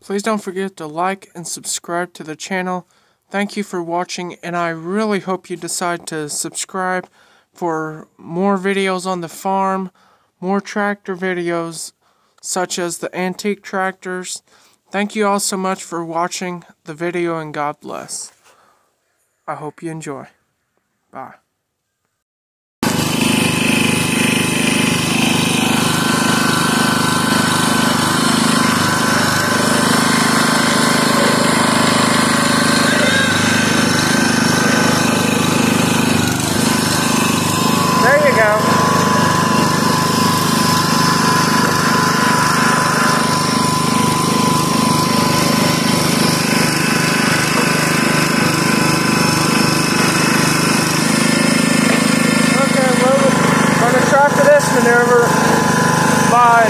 Please don't forget to like and subscribe to the channel. Thank you for watching and I really hope you decide to subscribe for more videos on the farm, more tractor videos such as the antique tractors. Thank you all so much for watching the video and God bless. I hope you enjoy. Bye. There you go. Okay, well, we're going to try for this maneuver by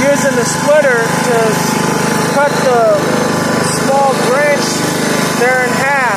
using the splitter to cut the small branch there in half.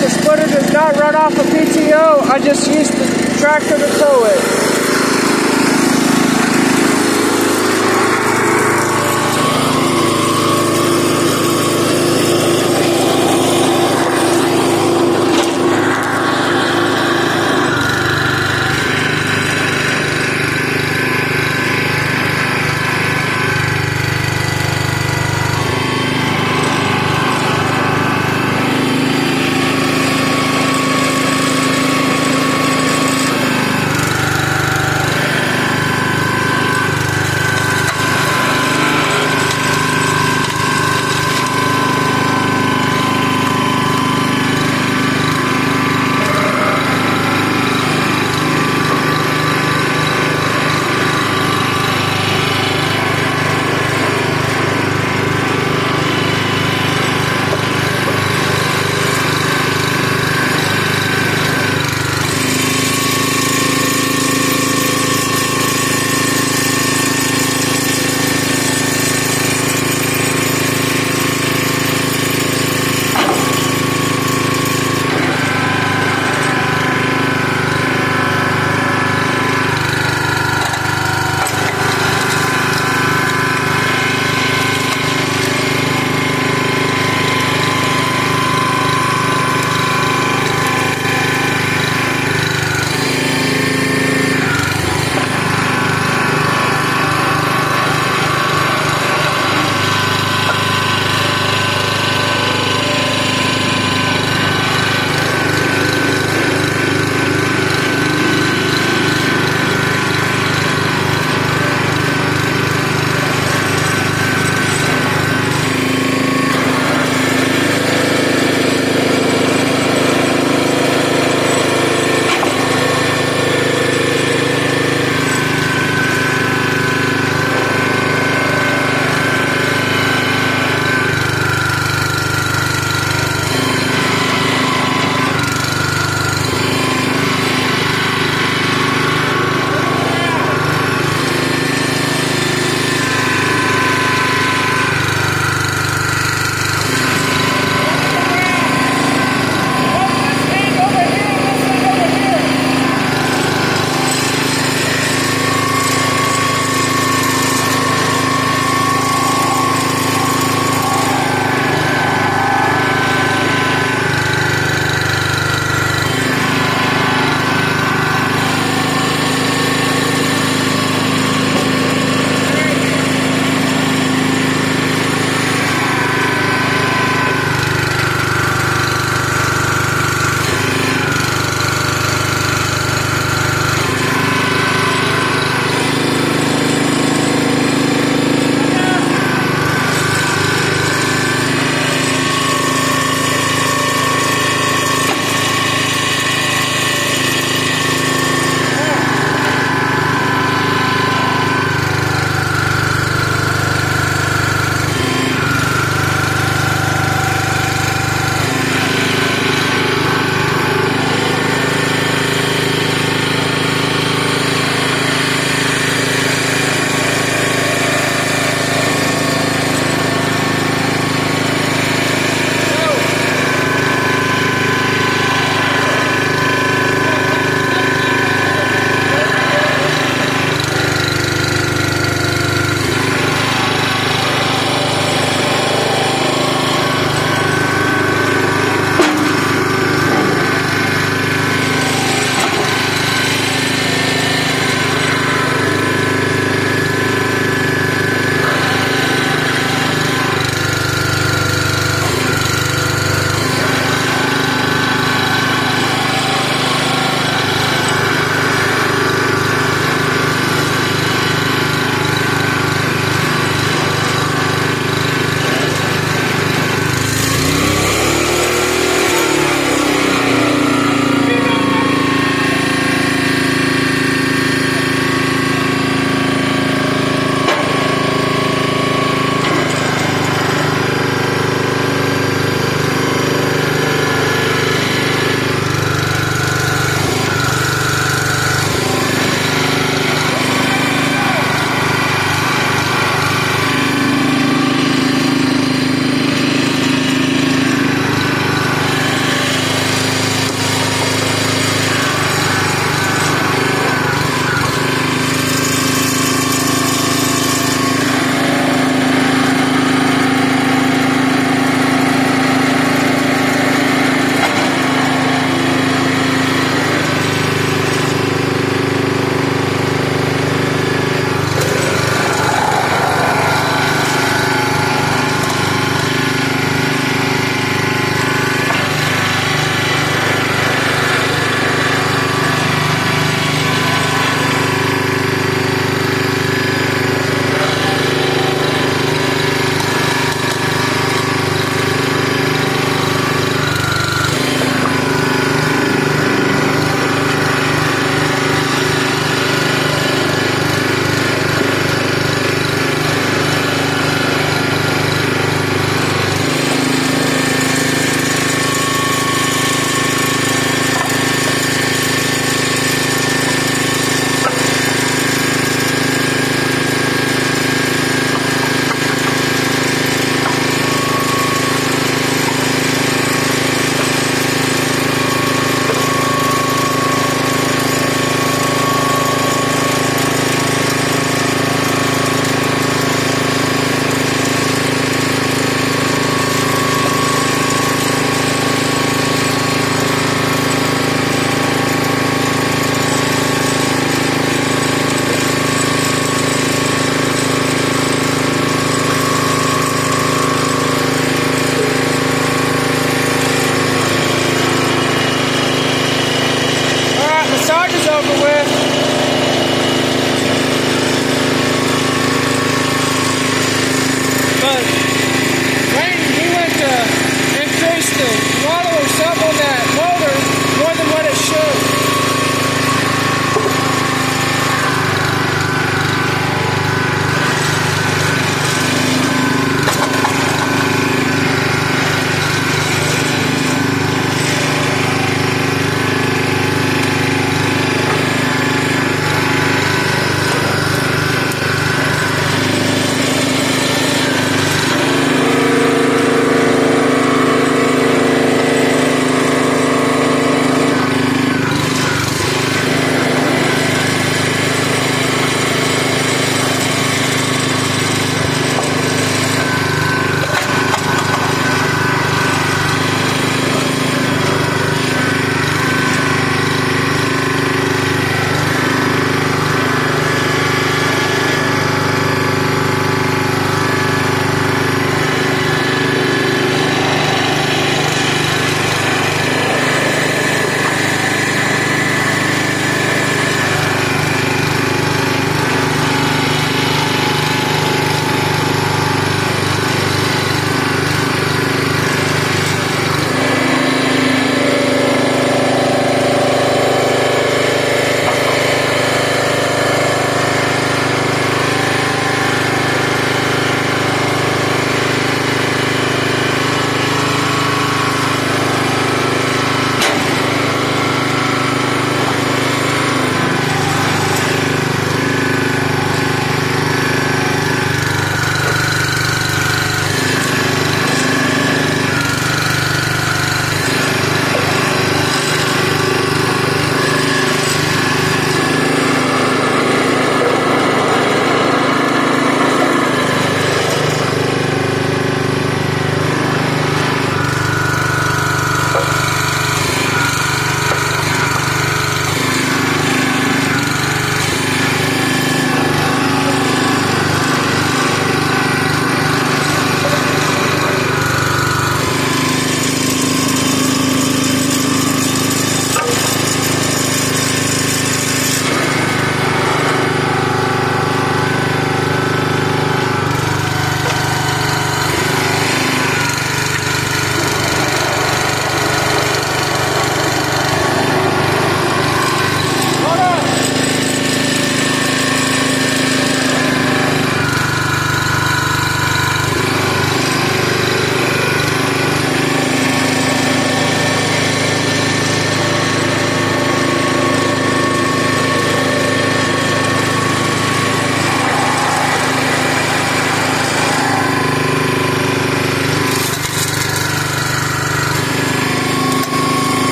The splitter does not run off a PTO. I just used the tractor to tow it.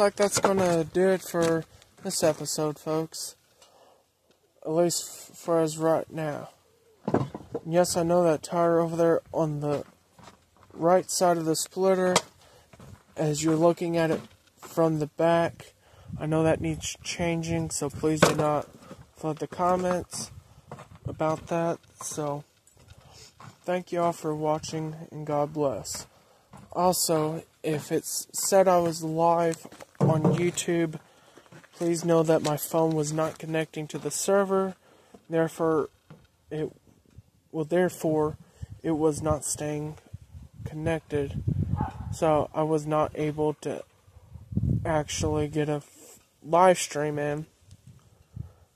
Like that's gonna do it for this episode, folks. At least for us right now. Yes, I know that tire over there on the right side of the splitter, as you're looking at it from the back, I know that needs changing, so please do not flood the comments about that. So, thank you all for watching, and God bless. Also, if it's said I was live on YouTube, please know that my phone was not connecting to the server. Therefore, it well, therefore, it was not staying connected. So I was not able to actually get a live stream in.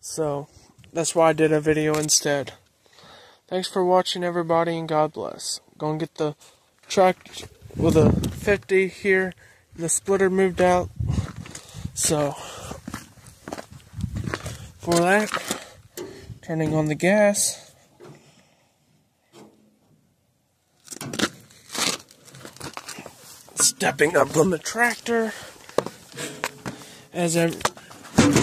So that's why I did a video instead. Thanks for watching, everybody, and God bless. Gonna get the truck with a 50 here, and the splitter moved out. So, for that, turning on the gas. Stepping up on the tractor. As, ev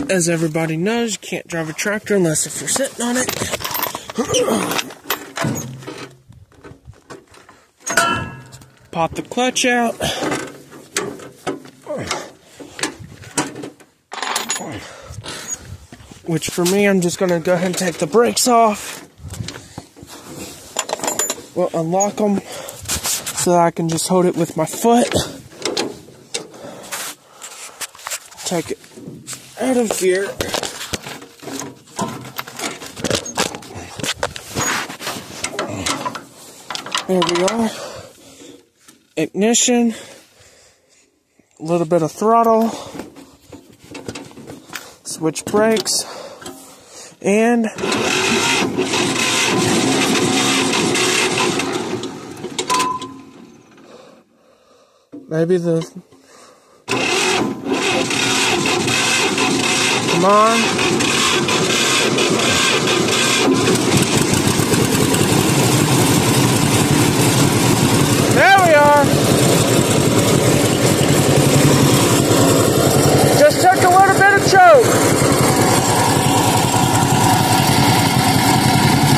as everybody knows, you can't drive a tractor unless if you're sitting on it. Pop the clutch out. Which for me, I'm just to go ahead and take the brakes off. We'll unlock them so that I can just hold it with my foot. Take it out of gear. There we are ignition, a little bit of throttle, switch brakes, and maybe the come on. There we are. Just took a little bit of choke.